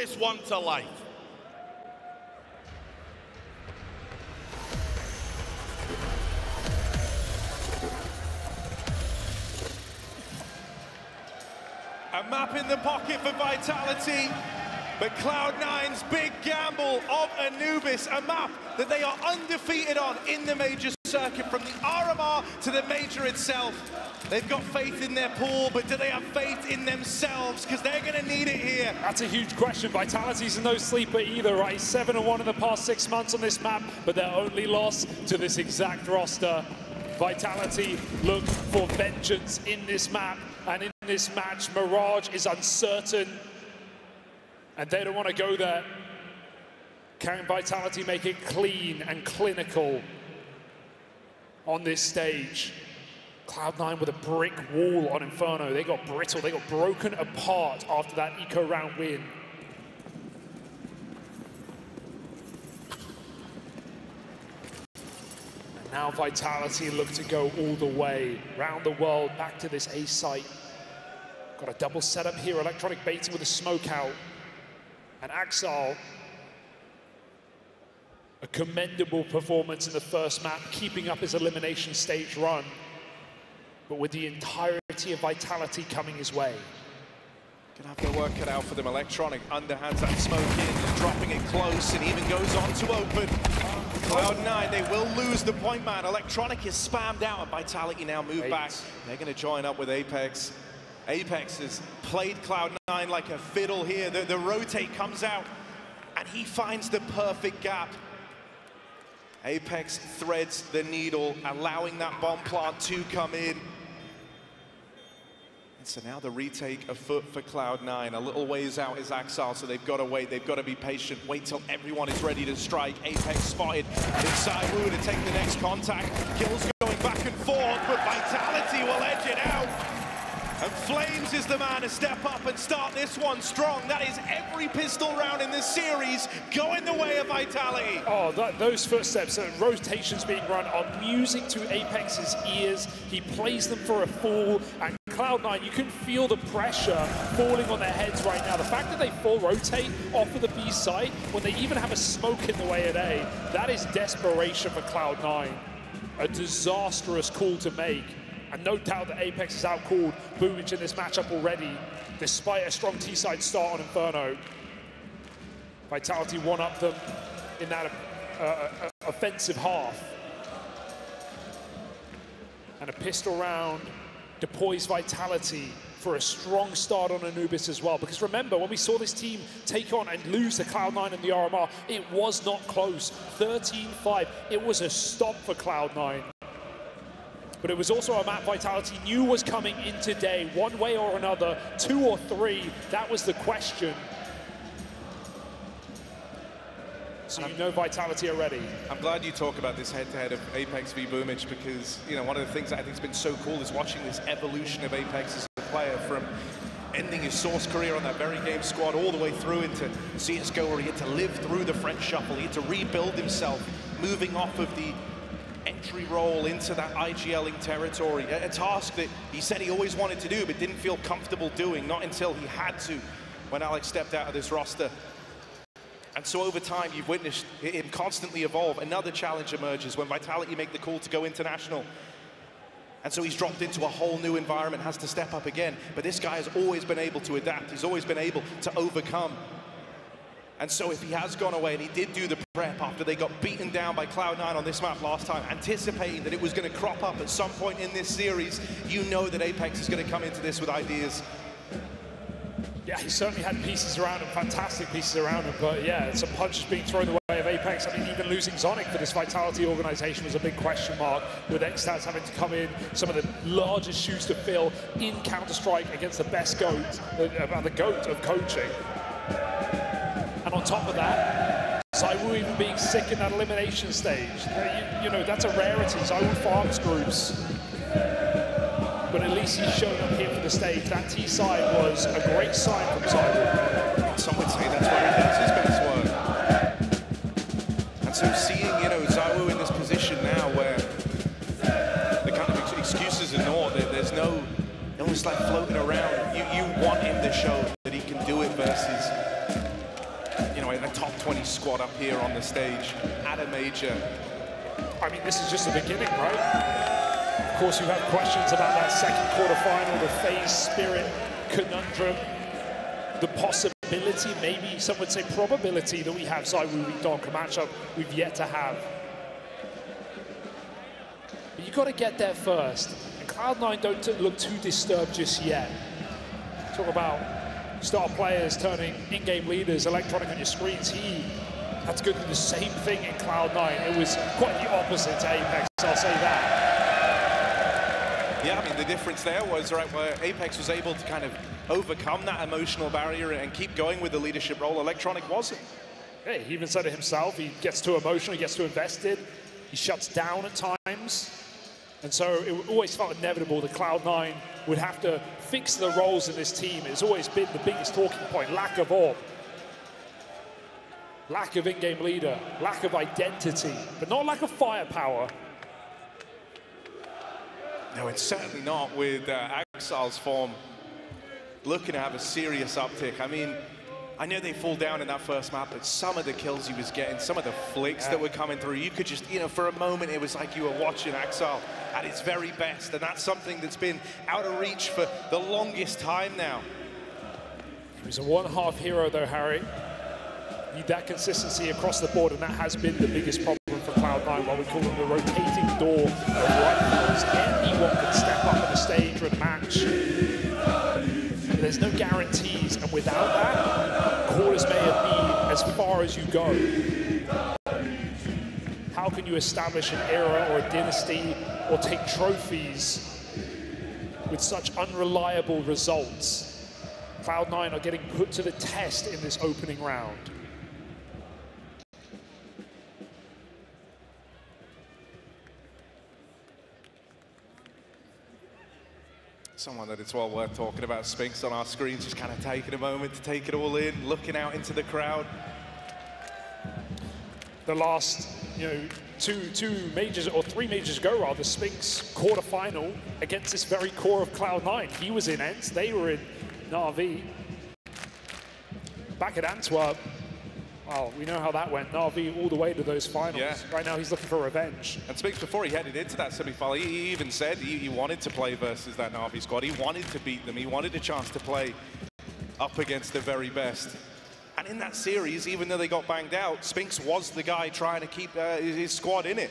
this one to life. A map in the pocket for Vitality, but Cloud9's big gamble of Anubis, a map that they are undefeated on in the major circuit, from the RMR to the major itself. They've got faith in their pool, but do they have faith in themselves? Because they're going to need it here. That's a huge question. Vitality's no sleeper either, right? Seven and one in the past six months on this map, but their only loss to this exact roster. Vitality look for vengeance in this map, and in this match, Mirage is uncertain, and they don't want to go there. Can Vitality make it clean and clinical on this stage? Cloud9 with a brick wall on Inferno. They got brittle, they got broken apart after that eco round win. And now Vitality look to go all the way, round the world, back to this A site. Got a double setup here, electronic baiting with a smoke out. And Ax1Le, a commendable performance in the first map, keeping up his elimination stage run but with the entirety of Vitality coming his way. Gonna have their work cut out for them. Electronic underhands that smoke in, dropping it close, and even goes on to open. Cloud9, they will lose the point man. Electronic is spammed out, and Vitality now move Eight. back. They're gonna join up with Apex. Apex has played Cloud9 like a fiddle here. The, the rotate comes out, and he finds the perfect gap. Apex threads the needle, allowing that bomb plant to come in. And so now the retake afoot for Cloud9. A little ways out is Ax1Le, so they've got to wait. They've got to be patient. Wait till everyone is ready to strike. Apex spotted. It's ZywOo to take the next contact. Kills going back and forth, but flameZ is the man to step up and start this one strong. That is every pistol round in this series going the way of Vitality. Oh, that, those footsteps and rotations being run are music to Apex's ears. He plays them for a fool. And Cloud9, you can feel the pressure falling on their heads right now. The fact that they full rotate off of the B site when they even have a smoke in the way at A, that is desperation for Cloud9. A disastrous call to make. And no doubt that Apex has outcalled Boomage in this matchup already, despite a strong T-side start on Inferno. Vitality one-up them in that uh, uh, offensive half. And a pistol round deploys Vitality for a strong start on Anubis as well. Because remember, when we saw this team take on and lose the Cloud9 and the RMR, it was not close. 13-5. It was a stop for Cloud9 but it was also a map Vitality knew was coming in today, one way or another, two or three, that was the question. So you know Vitality already. I'm glad you talk about this head-to-head -head of Apex v Boomage because, you know, one of the things that I think has been so cool is watching this evolution of Apex as a player from ending his Source career on that VeryGames squad all the way through into CSGO where he had to live through the French shuffle, he had to rebuild himself, moving off of the entry role into that IGLing territory, a, a task that he said he always wanted to do but didn't feel comfortable doing, not until he had to when Alex stepped out of this roster. And so over time, you've witnessed him constantly evolve. Another challenge emerges when Vitality make the call to go international. And so he's dropped into a whole new environment, has to step up again. But this guy has always been able to adapt. He's always been able to overcome. And so if he has gone away, and he did do the prep after they got beaten down by Cloud9 on this map last time, anticipating that it was going to crop up at some point in this series, you know that Apex is going to come into this with ideas. Yeah, he certainly had pieces around him, fantastic pieces around him, but yeah, some punches being thrown the way of Apex. I mean, even losing Zonic for this Vitality organization was a big question mark, with Xstats having to come in, some of the largest shoes to fill in Counter-Strike against the best GOAT, uh, the GOAT of coaching. On top of that, even being sick in that elimination stage. You, you know, that's a rarity. ZywOo farms groups. But at least he's shown up here for the stage. That T side was a great sign from ZywOo. Some would say that's where he does his best work. And so seeing, you know, ZywOo in this position now where the kind of excuses are naught, there's no, one's like floating around. You, you want him to show up here on the stage at a major. I mean, this is just the beginning, right? Of course, you have questions about that second quarterfinal, the FaZe Spirit conundrum, the possibility, maybe some would say probability, that we have ZywOo Donk, a matchup we've yet to have. But you've got to get there first. And Cloud9 don't look too disturbed just yet. Talk about star players turning in-game leaders, electronic on your screens. He had to go through the same thing in Cloud9. It was quite the opposite to Apex, I'll say that. Yeah, I mean, the difference there was, right, where Apex was able to kind of overcome that emotional barrier and keep going with the leadership role. Electronic wasn't. Hey, he even said it himself. He gets too emotional, he gets too invested. He shuts down at times. And so it always felt inevitable that Cloud9 would have to fix the roles in this team. It's always been the biggest talking point, lack of AWP. Lack of in-game leader, lack of identity, but not lack of firepower. No, it's certainly not with uh, form looking to have a serious uptick. I mean, I know they fall down in that first map, but some of the kills he was getting, some of the flicks yeah. that were coming through, you could just, you know, for a moment, it was like you were watching Ax1Le at its very best. And that's something that's been out of reach for the longest time now. He was a one-half hero, though, Harry. Need that consistency across the board, and that has been the biggest problem for Cloud9, what we call it the rotating door of. Anyone can step up on the stage or a match. There's no guarantees, and without that, quarters may be as far as you go. How can you establish an era or a dynasty or take trophies with such unreliable results? Cloud9 are getting put to the test in this opening round. Someone that it's well worth talking about. Spinx on our screens, just kind of taking a moment to take it all in, looking out into the crowd. The last, you know, two two majors or three majors ago rather, Spinx quarterfinal against this very core of Cloud9. He was in ENCE, they were in Na'Vi. Back at Antwerp, well, we know how that went. Na'Vi all the way to those finals. Yeah. Right now he's looking for revenge. And Spinx, before he headed into that semi-final, he, he even said he, he, wanted to play versus that Na'Vi squad. He wanted to beat them. He wanted a chance to play up against the very best. And in that series, even though they got banged out, Spinx was the guy trying to keep uh, his squad in it.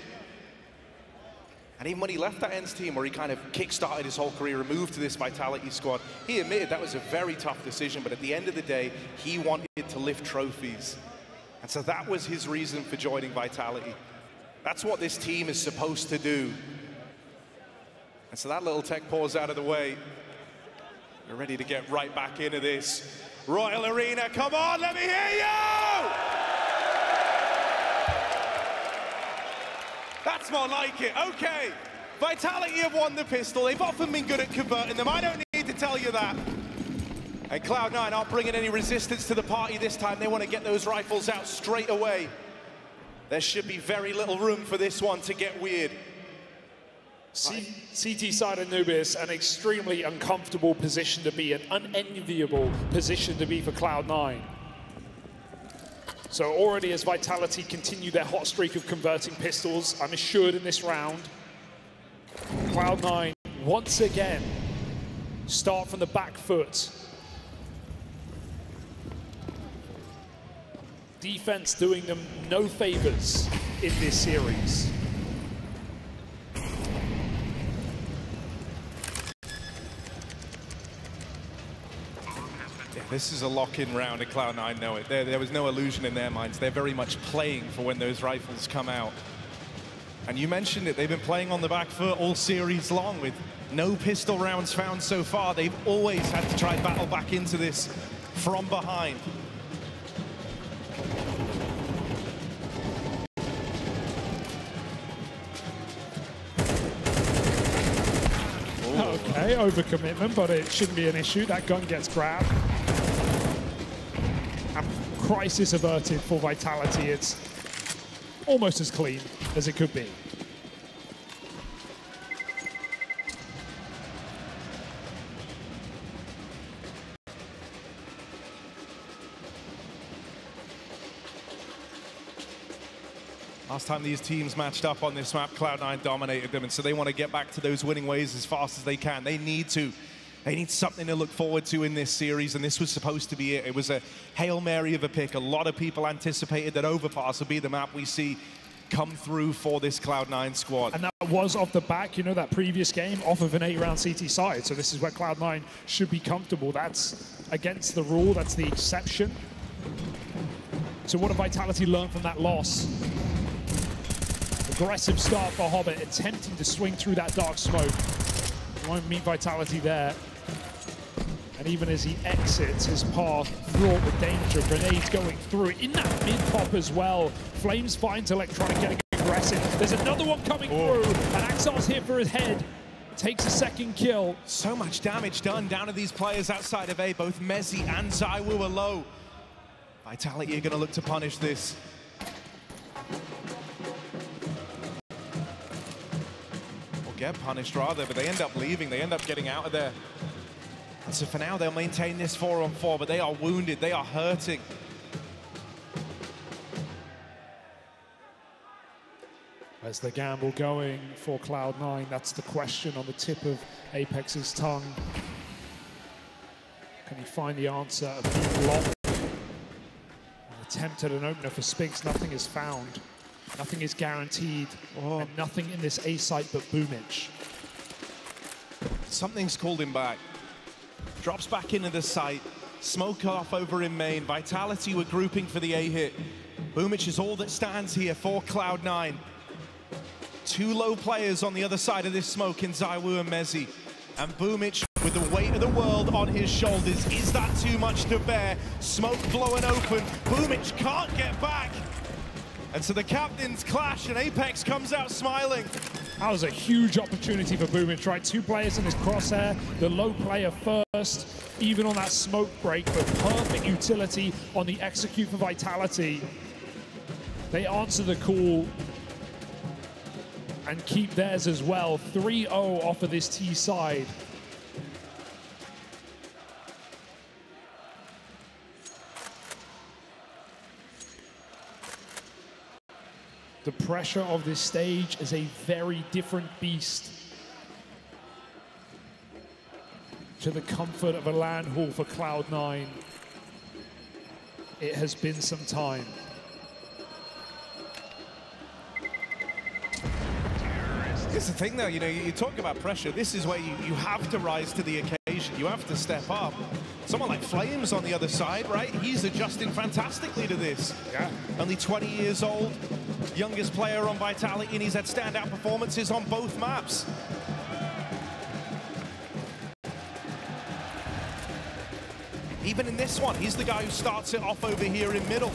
And even when he left that ENCE team where he kind of kick-started his whole career and moved to this Vitality squad, he admitted that was a very tough decision, but at the end of the day, he wanted to lift trophies. And so that was his reason for joining Vitality. That's what this team is supposed to do. And so that little tech pause out of the way. We're ready to get right back into this. Royal Arena, come on, let me hear you! That's more like it. Okay. Vitality have won the pistol. They've often been good at converting them. I don't need to tell you that. And Cloud9 aren't bringing any resistance to the party this time. They want to get those rifles out straight away. There should be very little room for this one to get weird. C CT side Anubis, an extremely uncomfortable position to be, an unenviable position to be for Cloud9. So already as Vitality continue their hot streak of converting pistols, I'm assured in this round, Cloud9 once again start from the back foot defense doing them no favors in this series. This is a lock-in round at Cloud9 know it. There, there was no illusion in their minds. They're very much playing for when those rifles come out. And you mentioned it, they've been playing on the back foot all series long with no pistol rounds found so far. They've always had to try battle back into this from behind. Overcommitment, but it shouldn't be an issue. That gun gets grabbed. And crisis averted for Vitality. It's almost as clean as it could be. Last time these teams matched up on this map, Cloud9 dominated them, and so they want to get back to those winning ways as fast as they can. They need to. They need something to look forward to in this series, and this was supposed to be it. It was a Hail Mary of a pick. A lot of people anticipated that Overpass would be the map we see come through for this Cloud9 squad. And that was off the back, you know, that previous game off of an eight-round CT side. So this is where Cloud9 should be comfortable. That's against the rule. That's the exception. So what did Vitality learn from that loss? Aggressive start for Hobbit, attempting to swing through that dark smoke. Won't meet Vitality there. And even as he exits his path, fraught with danger, grenades going through in that mid-pop as well. flameZ finds Electronic getting aggressive. There's another one coming oh. through, and Ax1Le's here for his head. Takes a second kill. So much damage done down to these players outside of A. Both mezii and ZywOo are low. Vitality are going to look to punish this. Get punished rather, but they end up leaving. They end up getting out of there. And so for now, they'll maintain this four on four, but they are wounded. They are hurting. As the gamble going for Cloud9, that's the question on the tip of Apex's tongue. Can he find the answer block? Attempt at an opener for Spinks, nothing is found. Nothing is guaranteed, oh. and nothing in this A site but Boomich. Something's called him back. Drops back into the site. Smoke off over in main. Vitality were grouping for the A hit. Boomich is all that stands here for Cloud9. Two low players on the other side of this smoke in ZywOo and mezii. And Boomich with the weight of the world on his shoulders. Is that too much to bear? Smoke blowing open. Boomich can't get back. And so the captains clash and Apex comes out smiling. That was a huge opportunity for Boomich, right? Two players in his crosshair, the low player first, even on that smoke break, but perfect utility on the execute for Vitality. They answer the call and keep theirs as well. 3-0 off of this T side. The pressure of this stage is a very different beast to the comfort of a LAN hall for Cloud9. It has been some time. Here's the thing though, you know, you talk about pressure, this is where you, you have to rise to the occasion, you have to step up. Someone like flameZ on the other side, right? He's adjusting fantastically to this. Yeah. Only 20 years old, youngest player on Vitality, and he's had standout performances on both maps. Even in this one, he's the guy who starts it off over here in middle.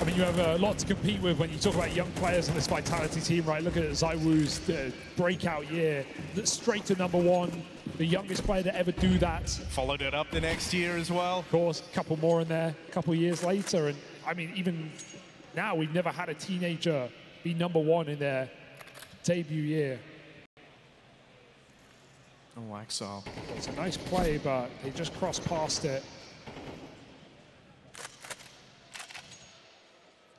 I mean, you have a lot to compete with when you talk about young players on this Vitality team, right? Look at ZywOo's uh, breakout year, straight to number one, the youngest player to ever do that. Followed it up the next year as well. Of course, a couple more in there, a couple years later. And I mean, even now, we've never had a teenager be number one in their debut year. Oh, Axar. It's a nice play, but they just crossed past it.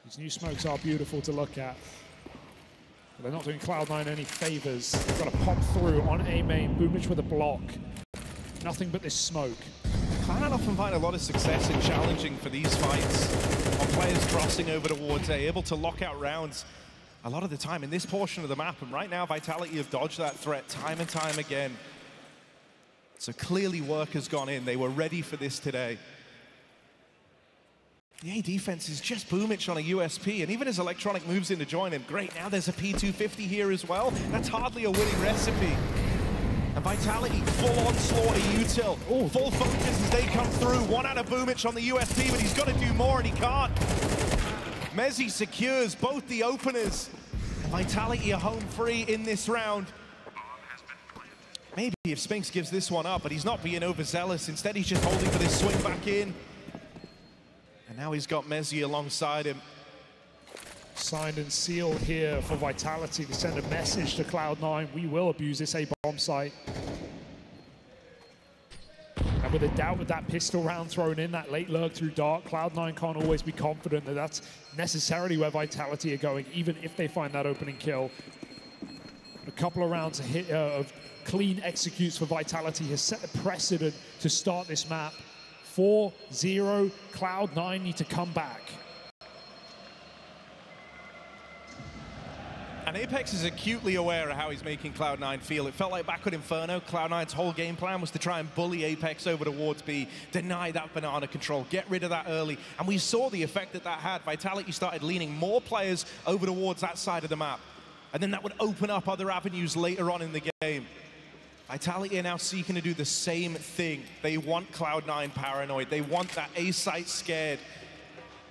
These new smokes are beautiful to look at. They're not doing Cloud9 any favors. They've got to pop through on A main. Boomich with a block. Nothing but this smoke. Cloud9 often find a lot of success in challenging for these fights. On players crossing over towards A, able to lock out rounds a lot of the time in this portion of the map. And right now, Vitality have dodged that threat time and time again. So clearly work has gone in. They were ready for this today. The A defense is just Boomich on a USP, and even as Electronic moves in to join him, great, now there's a P250 here as well. That's hardly a winning recipe. And Vitality, full onslaught of util. Oh, full focus as they come through. One out of Boomich on the USP, but he's got to do more, and he can't. mezii secures both the openers. Vitality are home free in this round. Maybe if Spinx gives this one up, but he's not being overzealous. Instead, he's just holding for this swing back in. Now he's got mezii alongside him. Signed and sealed here for Vitality to send a message to Cloud9. We will abuse this A-bomb site. And with a doubt with that pistol round thrown in, that late lurk through dark, Cloud9 can't always be confident that that's necessarily where Vitality are going, even if they find that opening kill. A couple of rounds of, hit, uh, of clean executes for Vitality has set a precedent to start this map. 4-0, Cloud9 need to come back. And Apex is acutely aware of how he's making Cloud9 feel. It felt like back at Inferno, Cloud9's whole game plan was to try and bully Apex over towards B, deny that banana control, get rid of that early. And we saw the effect that that had. Vitality started leaning more players over towards that side of the map. And then that would open up other avenues later on in the game. Vitality are now seeking to do the same thing. They want Cloud9 paranoid. They want that A site scared.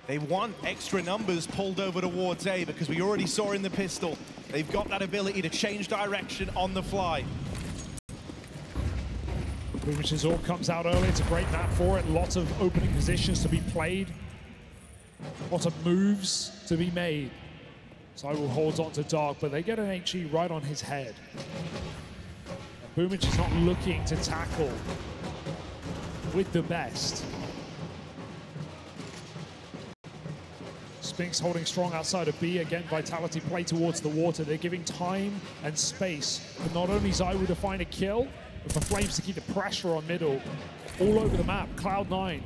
They want extra numbers pulled over towards A because we already saw in the pistol, they've got that ability to change direction on the fly. Boomich all comes out early. A great map for it. Lots of opening positions to be played. Lots of moves to be made. ZywOo holds on to Dark, but they get an HE right on his head. Boomich is not looking to tackle with the best. Spinx holding strong outside of B. Again, Vitality play towards the water. They're giving time and space for not only ZywOo to find a kill, but for flameZ to keep the pressure on middle. All over the map, Cloud9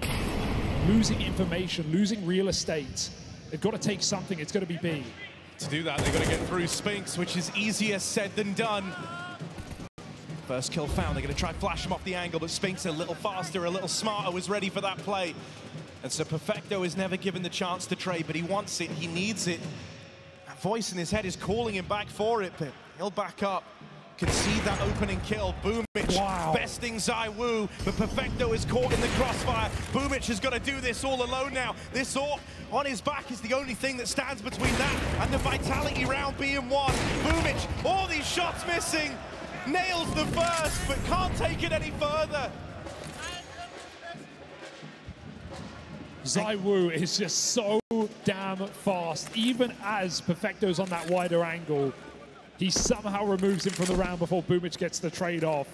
losing information, losing real estate. They've got to take something. It's going to be B. To do that, they've got to get through Spinx, which is easier said than done. First kill found. They're going to try and flash him off the angle, but Spinx a little faster, a little smarter, was ready for that play. And so Perfecto is never given the chance to trade, but he wants it, he needs it. That voice in his head is calling him back for it, but he'll back up. Concede that opening kill. Boomich wow. besting ZywOo, but Perfecto is caught in the crossfire. Boomich has got to do this all alone now. This AWP on his back is the only thing that stands between that and the Vitality round being won. Boomich, all these shots missing. Nails the first, but can't take it any further. ZywOo is just so damn fast. Even as Perfecto's on that wider angle, he somehow removes him from the round before Boomich gets the trade off.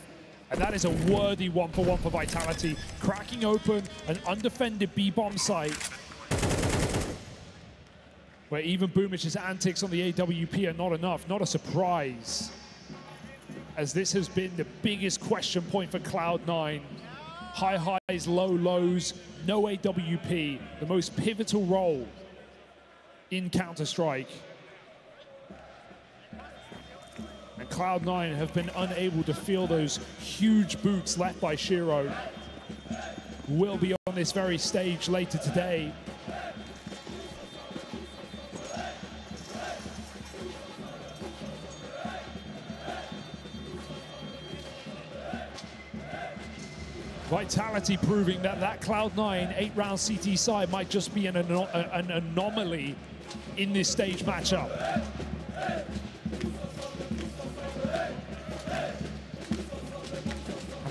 And that is a worthy one for one for Vitality. Cracking open an undefended B-bomb site. Where even Boomich's antics on the AWP are not enough, not a surprise. As this has been the biggest question point for Cloud9 high highs, low lows, no AWP, the most pivotal role in Counter-Strike. And Cloud9 have been unable to feel those huge boots left by sh1ro. Will be on this very stage later today Vitality proving that that Cloud9 eight-round CT side might just be an, an anomaly in this stage matchup.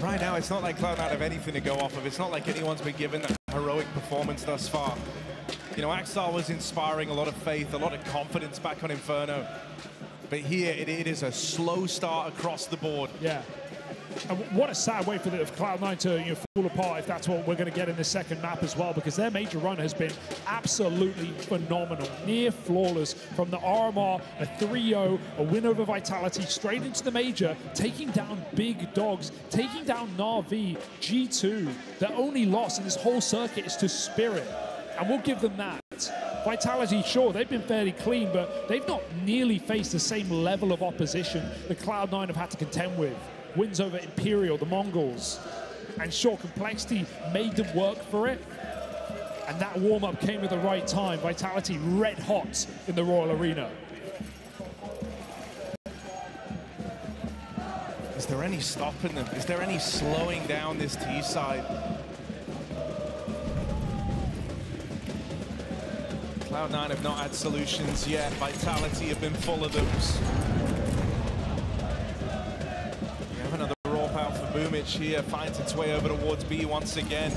Right now, it's not like Cloud9 have anything to go off of. It's not like anyone's been given a heroic performance thus far. You know, Ax1Le was inspiring a lot of faith, a lot of confidence back on Inferno. But here, it, it is a slow start across the board. Yeah. And what a sad way for the Cloud9 to you know, fall apart if that's what we're going to get in the second map as well, because their major run has been absolutely phenomenal. Near flawless from the RMR, a 3-0, a win over Vitality, straight into the major, taking down big dogs, taking down Na'Vi, G2. Their only loss in this whole circuit is to Spirit, and we'll give them that. Vitality, sure, they've been fairly clean, but they've not nearly faced the same level of opposition that Cloud9 have had to contend with wins over Imperial, the MongolZ. And sure, complexity made them work for it. And that warm-up came at the right time. Vitality red hot in the Royal Arena. Is there any stopping them? Is there any slowing down this T side? Cloud9 have not had solutions yet. Vitality have been full of those. Here finds its way over towards B once again.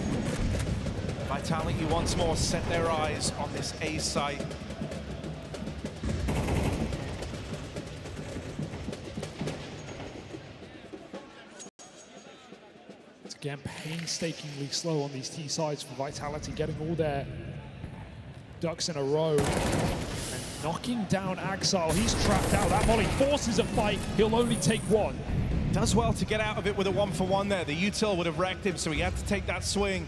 Vitality once more set their eyes on this A site. It's again, painstakingly slow on these T sides for Vitality, getting all their ducks in a row. And knocking down Ax1Le. He's trapped out. That Molly forces a fight. He'll only take one. Does well to get out of it with a one for one there. The util would have wrecked him, so he had to take that swing.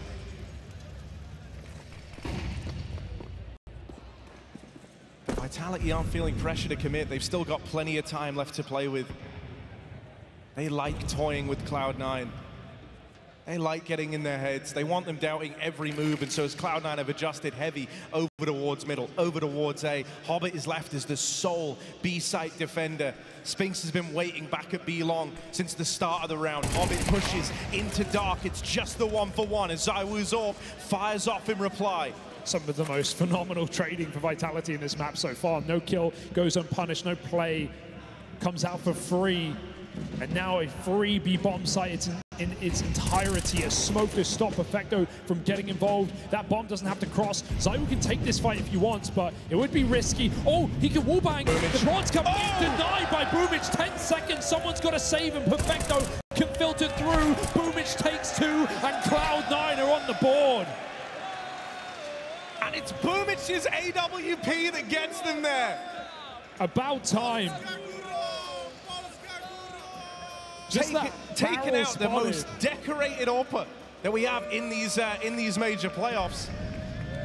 Vitality aren't feeling pressure to commit. They've still got plenty of time left to play with. They like toying with Cloud9. They like getting in their heads. They want them doubting every move, and so as Cloud9 have adjusted heavy over towards middle, over towards A, Hobbit is left as the sole B-site defender. Spinx has been waiting back at B long since the start of the round. Hobbit pushes into Dark. It's just the one for one as ZywOo's AWP fires off in reply some of the most phenomenal trading for Vitality in this map so far. No kill goes unpunished, no play comes out for free. And now a free B bomb site it's in, in, its entirety. A smoke to stop Perfecto from getting involved. That bomb doesn't have to cross. ZywOo can take this fight if he wants, but it would be risky. Oh, he can wallbang. The bronze coming oh! denied by Boomich. 10 seconds. Someone's got to save him. Perfecto can filter through. Boomich takes two, and Cloud9 are on the board. And it's Boomich's AWP that gets them there. About time. Just Take, taking out spotted. the most decorated AWPer that we have in these uh, in these major playoffs.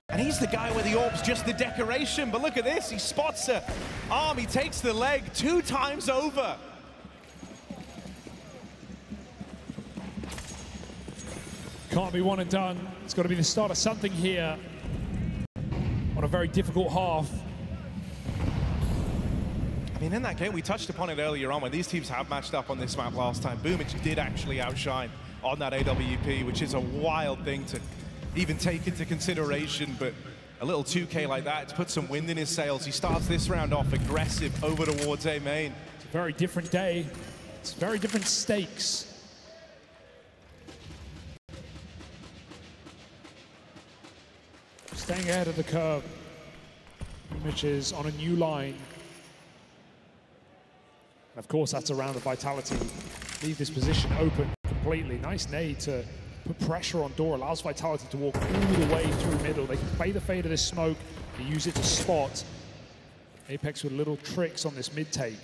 And he's the guy where the AWP's just the decoration. But look at this, he spots a arm, he takes the leg two times over. Can't be one and done. It's got to be the start of something here on a very difficult half. I mean, in that game, we touched upon it earlier on when these teams have matched up on this map last time. Boomich did actually outshine on that AWP, which is a wild thing to even take into consideration, but a little 2K like that, it's put some wind in his sails. He starts this round off aggressive over towards A main. It's a very different day. It's very different stakes. staying ahead of the curve. Which is on a new line. And of course, that's around the Vitality. Leave this position open completely. Nice nade to put pressure on Door, allows Vitality to walk all the way through middle. They can play the fade of this smoke and use it to spot. Apex with little tricks on this mid take.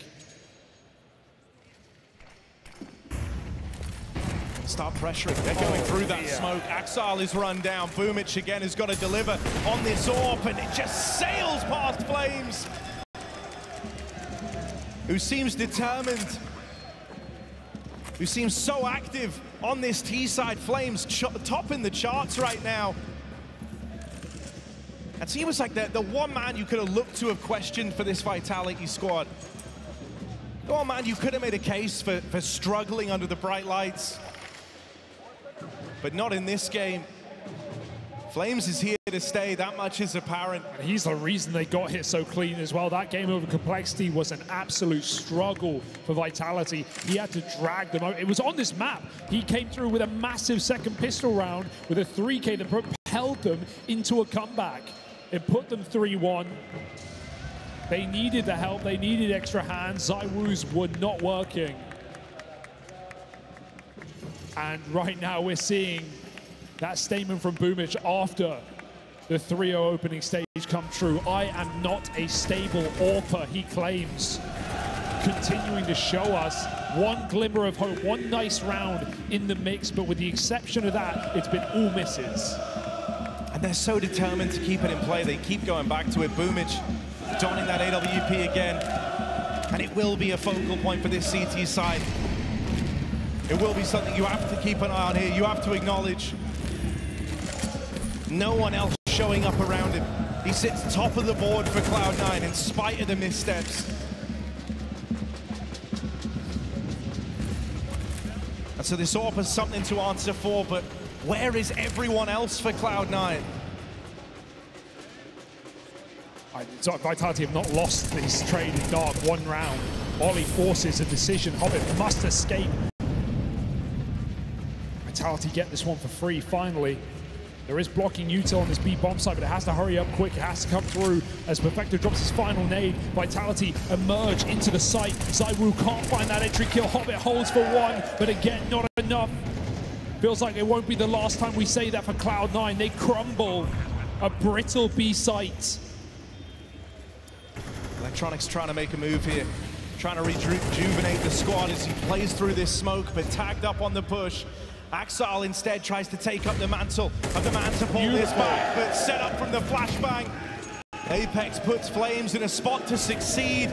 Start pressuring. They're going oh, through that yeah. smoke. Ax1Le is run down. Boomich again has got to deliver on this AWP, and it just sails past flameZ, who seems determined, who seems so active on this T-side. flameZ top in the charts right now. And he was like the, the one man you could have looked to have questioned for this Vitality squad. The one man you could have made a case for, for struggling under the bright lights but not in this game. flameZ is here to stay, that much is apparent. He's the reason they got hit so clean as well. That game over complexity was an absolute struggle for Vitality. He had to drag them out. It was on this map. He came through with a massive second pistol round with a 3K that propelled them into a comeback. It put them 3-1. They needed the help. They needed extra hands. ZywOo's were not working. And right now we're seeing that statement from Boomich after the 3-0 opening stage come true. I am not a stable AWPer, he claims. Continuing to show us one glimmer of hope, one nice round in the mix, but with the exception of that, it's been all misses. And they're so determined to keep it in play. They keep going back to it. Boomich donning that AWP again. And it will be a focal point for this CT side. It will be something you have to keep an eye on here. You have to acknowledge no one else showing up around him. He sits top of the board for Cloud9 in spite of the missteps. And so this AWP has something to answer for, but where is everyone else for Cloud9? Vitality have not lost this trade in dark one round. Ollie forces a decision. Hobbit must escape Vitality get this one for free finally. There is blocking util on this B bomb site, but it has to hurry up quick. It has to come through as Perfecto drops his final nade. Vitality emerge into the site. ZywOo can't find that entry kill. Hobbit holds for one, but again, not enough. Feels like it won't be the last time we say that for Cloud9. They crumble. A brittle B site. Electronics trying to make a move here. Trying to rejuvenate the squad as he plays through this smoke, but tagged up on the push. Ax1Le instead tries to take up the mantle of the man to pull this back, but set up from the flashbang. Apex puts flameZ in a spot to succeed,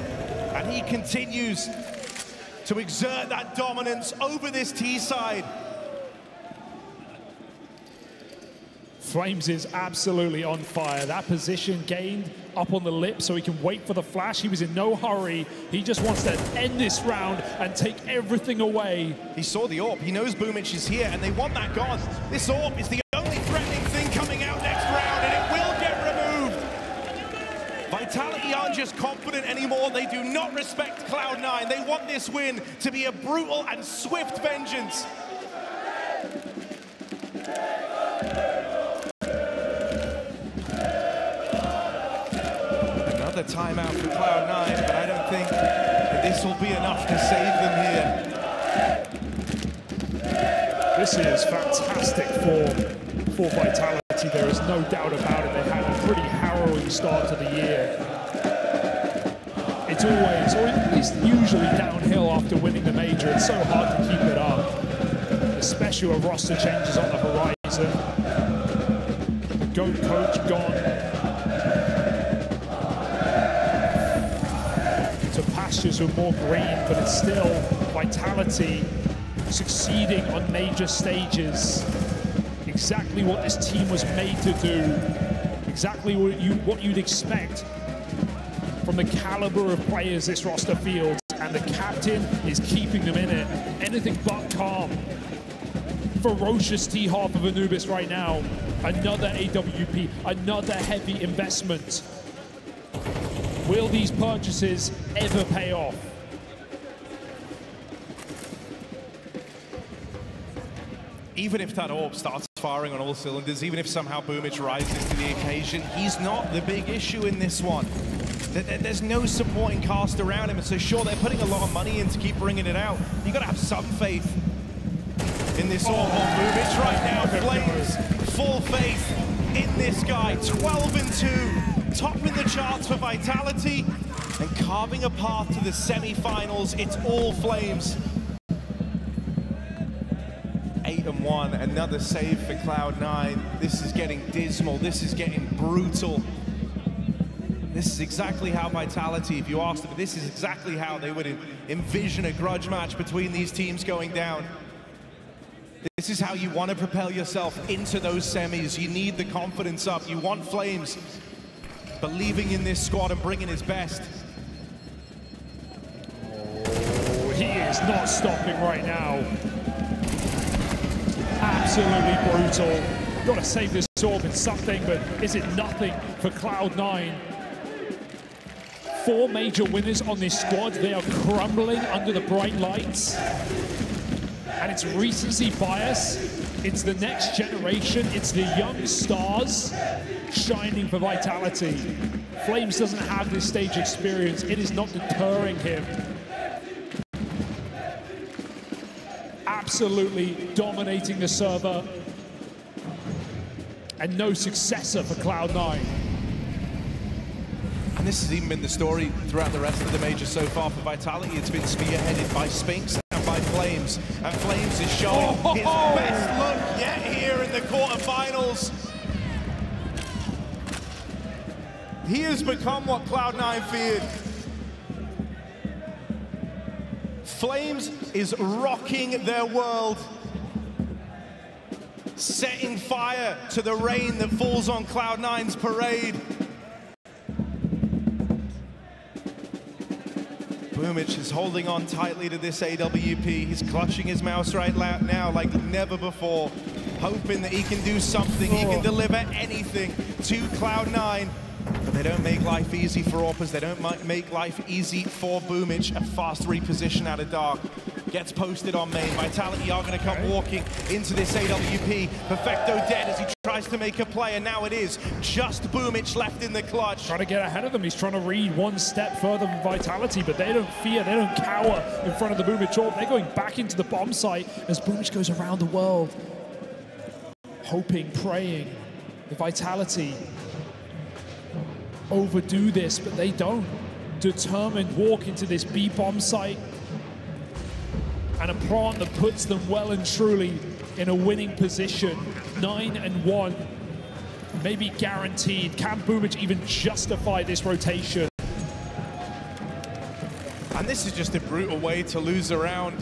and he continues to exert that dominance over this T side. flameZ is absolutely on fire. That position gained up on the lip so he can wait for the flash. He was in no hurry. He just wants to end this round and take everything away. He saw the AWP. He knows Boomich is here, and they want that gone. This AWP is the only threatening thing coming out next round, and it will get removed. Vitality aren't just confident anymore. They do not respect Cloud9. They want this win to be a brutal and swift vengeance. Timeout for Cloud9, but I don't think this will be enough to save them here. This is fantastic for, for Vitality. There is no doubt about it. They had a pretty harrowing start to the year. It's always, or it's usually downhill after winning the major. It's so hard to keep it up, especially with roster changes on the horizon. GOAT coach pastures are more green, but it's still vitality succeeding on major stages. Exactly what this team was made to do. Exactly what, you, what you'd expect from the caliber of players this roster fields. And the captain is keeping them in it. Anything but calm. Ferocious T-Half of Anubis right now. Another AWP, another heavy investment. Will these purchases ever pay off? Even if that orb starts firing on all cylinders, even if somehow Boomich rises to the occasion, he's not the big issue in this one. There's no supporting cast around him, and so sure, they're putting a lot of money in to keep bringing it out. You gotta have some faith in this on Boomich right now. flameZ, full faith in this guy, 12 and 2 topping the charts for Vitality and carving a path to the semi-finals. It's all flameZ. Eight and one, another save for Cloud9. This is getting dismal, this is getting brutal. This is exactly how Vitality, if you asked them, this is exactly how they would envision a grudge match between these teams going down. This is how you want to propel yourself into those semis. You need the confidence up. You want flameZ believing in this squad and bringing his best. Oh, he is not stopping right now. Absolutely brutal. Got to save this orb in something, but is it nothing for Cloud9? Four major winners on this squad. They are crumbling under the bright lights. And it's recency bias. It's the next generation. It's the young stars shining for Vitality. flameZ doesn't have this stage experience. It is not deterring him. Absolutely dominating the server. And no successor for Cloud9. And this has even been the story throughout the rest of the major so far for Vitality. It's been spearheaded by Spinx and by flameZ. And flameZ is showing oh, his best look yet here in the quarterfinals. He has become what Cloud9 feared. flameZ is rocking their world, setting fire to the rain that falls on Cloud9's parade. Boomich is holding on tightly to this AWP. He's clutching his mouse right now like never before, hoping that he can do something, he can deliver anything to Cloud9. But they don't make life easy for AWPers. They don't make life easy for Boomich. A fast reposition out of Dark. Gets posted on main. Vitality are going to come walking into this AWP. Perfecto dead as he tries to make a play, and now it is just Boomich left in the clutch. Trying to get ahead of them. He's trying to read one step further than Vitality, but they don't fear, they don't cower in front of the Boomich AWP. They're going back into the bomb site as Boomich goes around the world hoping, praying, the vitality overdo this, but they don't. Determined walk into this B bomb site and a plant that puts them well and truly in a winning position. Nine and one, maybe guaranteed. Can Boombl4 even justify this rotation? And this is just a brutal way to lose a round.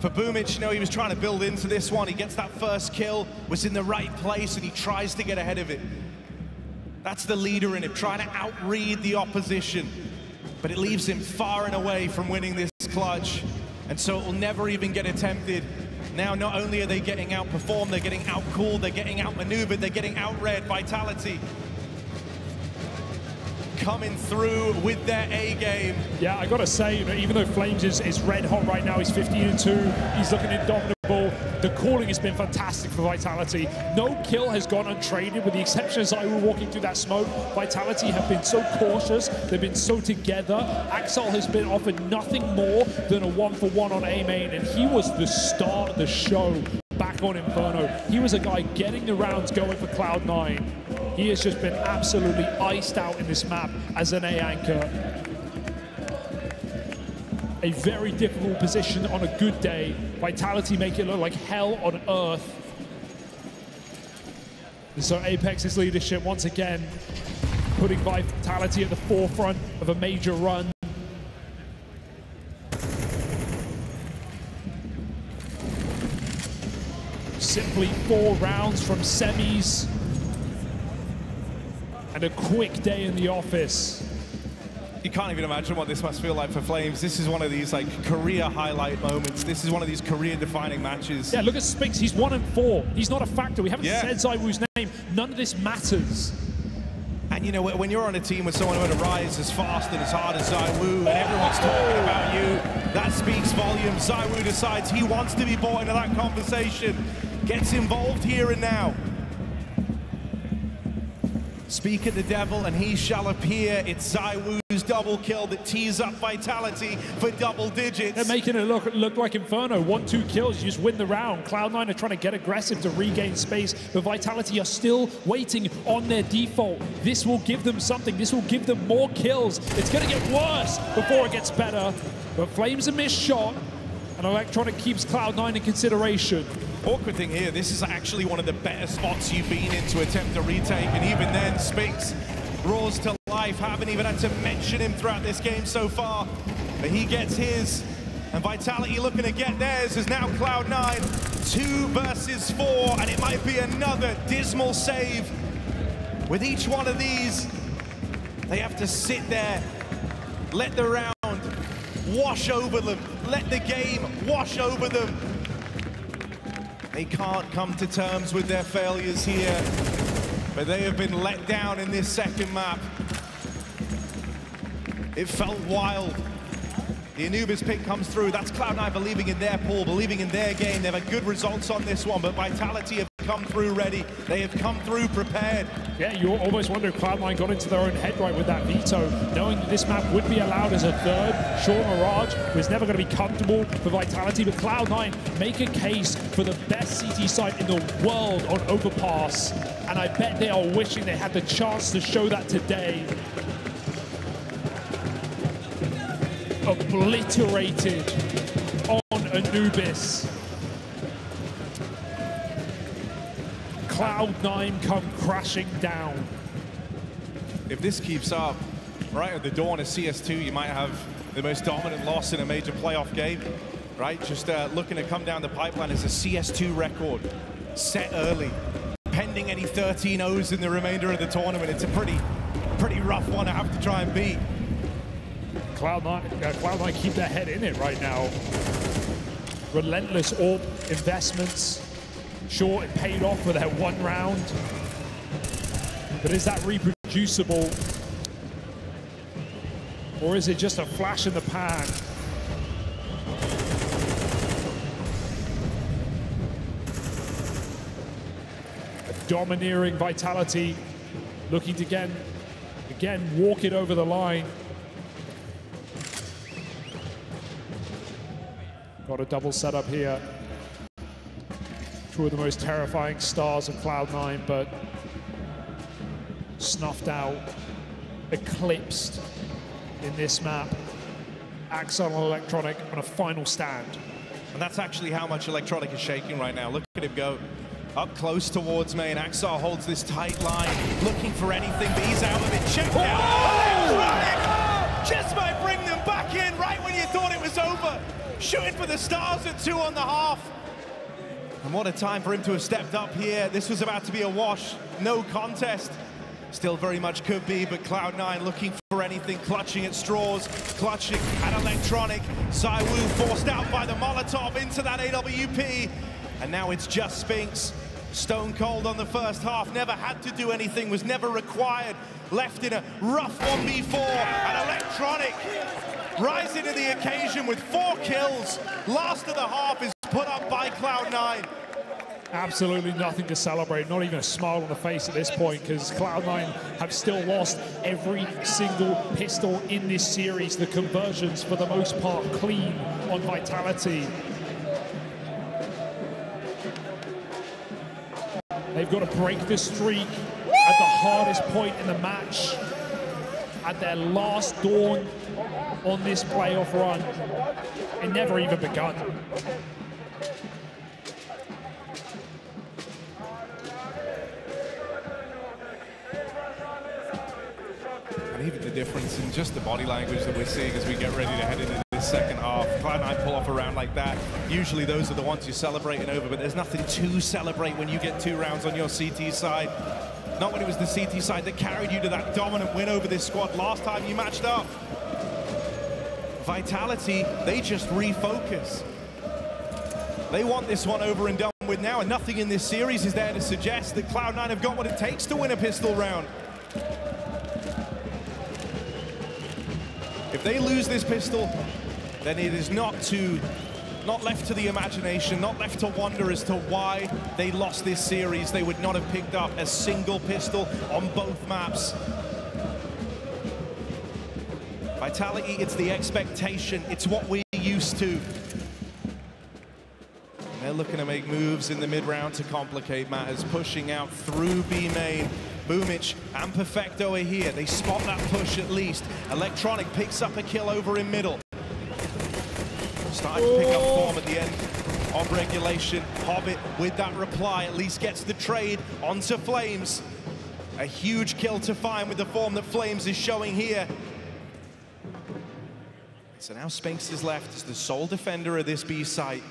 For Boombl4, you know, he was trying to build into this one. He gets that first kill, was in the right place, and he tries to get ahead of it. That's the leader in him, trying to outread the opposition. But it leaves him far and away from winning this clutch. And so it will never even get attempted. Now, not only are they getting outperformed, they're getting outcooled, they're getting outmaneuvered, they're getting outread. Vitality coming through with their A game. Yeah, I gotta say, you know, even though flameZ is, is red hot right now, he's 15 and 2, he's looking indomitable. The calling has been fantastic for Vitality. No kill has gone untraded, with the exception of ZywOo walking through that smoke. Vitality have been so cautious, they've been so together. Ax1Le has been offered nothing more than a one for one on A main, and he was the star of the show back on Inferno. He was a guy getting the rounds going for Cloud9. He has just been absolutely iced out in this map as an A anchor. A very difficult position on a good day. Vitality make it look like hell on earth. And so apEX's leadership once again putting Vitality at the forefront of a major run. Simply four rounds from semis and a quick day in the office. You can't even imagine what this must feel like for flameZ. This is one of these like career highlight moments. This is one of these career-defining matches. Yeah, look at Spinx. He's one and four. He's not a factor. We haven't Yeah. said ZywOo's name. None of this matters. And you know, when you're on a team with someone who had to rise as fast and as hard as ZywOo, and everyone's talking about you, that speaks volumes. ZywOo decides he wants to be brought into that conversation, gets involved here and now. Speak at the devil and he shall appear. It's ZywOo's double kill that tees up Vitality for double digits. They're making it look look like Inferno. One, two kills, you just win the round. Cloud9 are trying to get aggressive to regain space, but Vitality are still waiting on their default. This will give them something. This will give them more kills. It's going to get worse before it gets better. But flameZ a missed shot, and electroNic keeps Cloud9 in consideration. Awkward thing here, this is actually one of the better spots you've been in to attempt a retake, and even then, Spinx roars to life. Haven't even had to mention him throughout this game so far, but he gets his, and Vitality looking to get theirs is now Cloud9, two versus four, and it might be another dismal save. With each one of these, they have to sit there, let the round wash over them, let the game wash over them. They can't come to terms with their failures here, but they have been let down in this second map. It felt wild. The Anubis pick comes through. That's Cloud9 believing in their pool, believing in their game. They've had good results on this one, but Vitality have come through ready. They have come through prepared. Yeah, you almost wonder if Cloud9 got into their own head right with that veto, knowing that this map would be allowed as a third. Sure, Mirage was never going to be comfortable for Vitality, but Cloud9 make a case for the best CT site in the world on Overpass, and I bet they are wishing they had the chance to show that today. Obliterated on Anubis. Cloud9 come crashing down. If this keeps up, right at the dawn of CS2, you might have the most dominant loss in a major playoff game, right? Just uh, looking to come down the pipeline as a CS2 record set early, pending any 13 O's in the remainder of the tournament. It's a pretty, pretty rough one to have to try and beat. Cloud9, uh, Cloud9 keep their head in it right now. Relentless AWP investments. Sure, it paid off for that one round. But is that reproducible? Or is it just a flash in the pan? A domineering vitality, looking to again, again walk it over the line. Got a double setup here. Two the most terrifying stars of Cloud9, but snuffed out, eclipsed in this map. Axon electroNic on a final stand. And that's actually how much electroNic is shaking right now. Look at him go up close towards main. Ax1Le holds this tight line, looking for anything, but he's out of it. Check out electroNic! Just might bring them back in right when you thought it was over. Shooting for the stars at two on the half. And what a time for him to have stepped up here. This was about to be a wash, no contest. Still very much could be, but Cloud9 looking for anything, clutching at straws, clutching at electroNic. ZywOo forced out by the Molotov into that AWP. And now it's just Spinx. Stone cold on the first half, never had to do anything, was never required. Left in a rough 1v4, and electroNic rising to the occasion with four kills. Last of the half is put up by Cloud9 absolutely nothing to celebrate, not even a smile on the face at this point, because Cloud9 have still lost every single pistol in this series. The conversions, for the most part, clean on Vitality. They've got to break the streak at the hardest point in the match, at their last dawn on this playoff run. It never even begun. Difference in just the body language that we're seeing as we get ready to head into this second half. Cloud9 pull off a round like that. Usually those are the ones you're celebrating over, but there's nothing to celebrate when you get two rounds on your CT side. Not when it was the CT side that carried you to that dominant win over this squad last time you matched up. Vitality, they just refocus. They want this one over and done with now, and nothing in this series is there to suggest that Cloud9 have got what it takes to win a pistol round. If they lose this pistol, then it is not to not left to the imagination, not left to wonder as to why they lost this series. They would not have picked up a single pistol on both maps. Vitality, it's the expectation. It's what we're used to. They're looking to make moves in the mid-round to complicate matters, pushing out through B main. Boombl4 and Perfecto are here. They spot that push at least. electroNic picks up a kill over in middle. Starting to pick up oh. form at the end of regulation. Hobbit with that reply at least gets the trade onto flameZ. A huge kill to find with the form that flameZ is showing here. So now Spinx is left as the sole defender of this B site.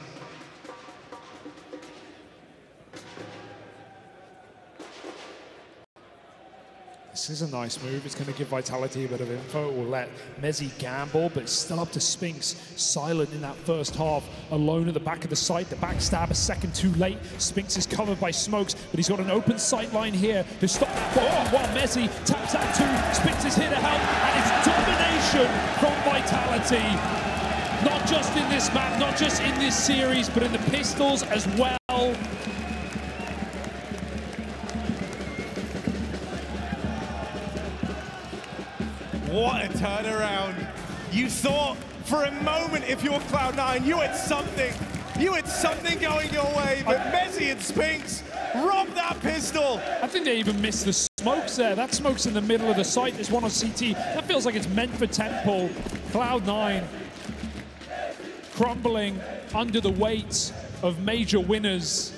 Is a nice move. It's going to give Vitality a bit of info. It will let mezii gamble, but it's still up to Spinx. Silent in that first half, alone at the back of the site. The backstab a second too late. Spinx is covered by smokes, but he's got an open sight line here to stop bomb while mezii taps out two. Spinx is here to help, and it's domination from Vitality. Not just in this map, not just in this series, but in the pistols as well. What a turnaround. You thought for a moment if you're Cloud9, you had something. You had something going your way, but mezii and Spinx robbed that pistol. I think they even missed the smokes there. That smoke's in the middle of the site. There's one on CT. That feels like it's meant for Temple. Cloud9 crumbling under the weight of major winners.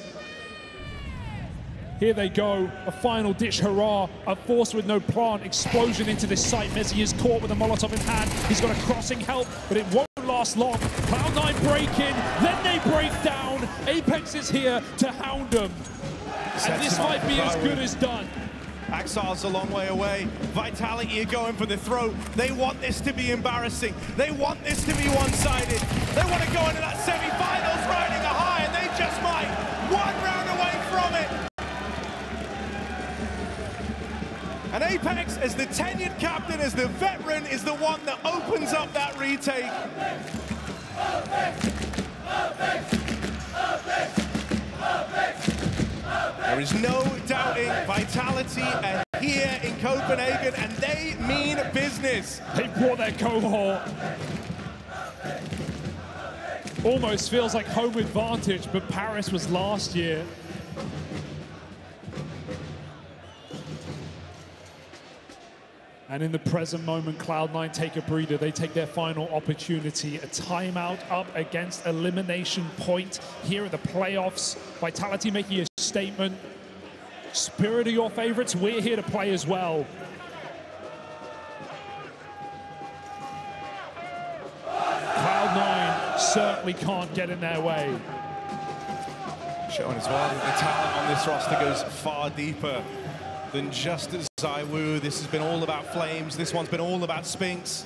Here they go, a final ditch hurrah, a force with no plant, explosion into this site. mezii is caught with a Molotov in hand. He's got a crossing help, but it won't last long. Cloud9 break in, then they break down. apEX is here to hound them. And this might be as good as done. Ax1Le's a long way away. Vitality are going for the throat. They want this to be embarrassing. They want this to be one-sided. They want to go into that semi-finals riding a high, and they just might. One round away from it. And apEX, as the tenured captain, as the veteran, is the one that opens up that retake. There is no doubting Vitality are here in Copenhagen, and they mean business. They brought their cohort. almost feels like home advantage, but Paris was last year. And in the present moment, Cloud9 take a breather. They take their final opportunity. A timeout up against elimination point here at the playoffs. Vitality making a statement. Spirit of your favorites, we're here to play as well. Cloud9 certainly can't get in their way. Showing as well the talent on this roster goes far deeper than just ZywOo. This has been all about flameZ. This one's been all about Spinx.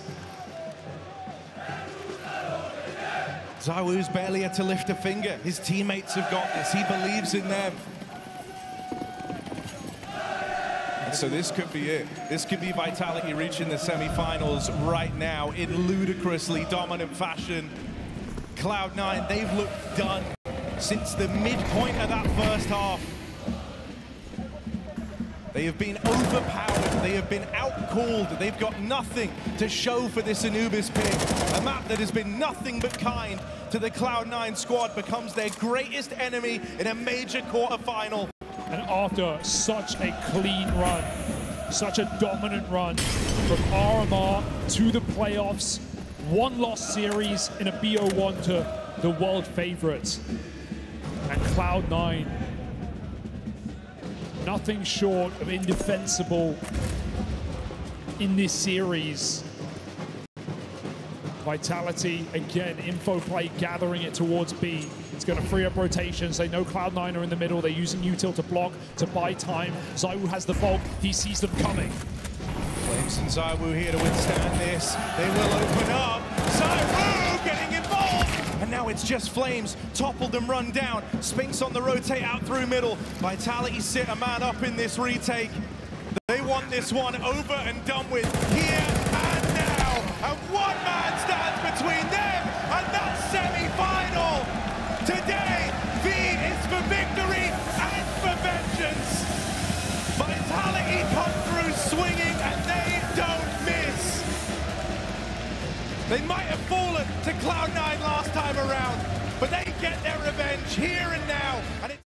ZywOo's barely had to lift a finger. His teammates have got this. He believes in them. And so this could be it. This could be Vitality reaching the semi-finals right now in ludicrously dominant fashion. Cloud9, they've looked done since the midpoint of that first half. They have been overpowered. They have been outcalled. They've got nothing to show for this Anubis pick. A map that has been nothing but kind to the Cloud9 squad becomes their greatest enemy in a major quarterfinal. And after such a clean run, such a dominant run from RMR to the playoffs, one lost series in a BO1 to the world favorites. And Cloud9 nothing short of indefensible in this series. Vitality, again, info play, gathering it towards B. It's going to free up rotations. They know Cloud9 are in the middle. They're using util to block, to buy time. ZywOo has the bulk. He sees them coming. flameZ and ZywOo here to withstand this. They will open up. It's just flameZ. Toppled and run down. Spinx on the rotate out through middle. Vitality sit a man up in this retake. They want this one over and done with here and now. And one man stands between them and that semi-final. Today, V is for victory and for vengeance. Vitality come through swinging and they don't miss. They might have fallen to Cloud9 last time around, but they get their revenge here and now. And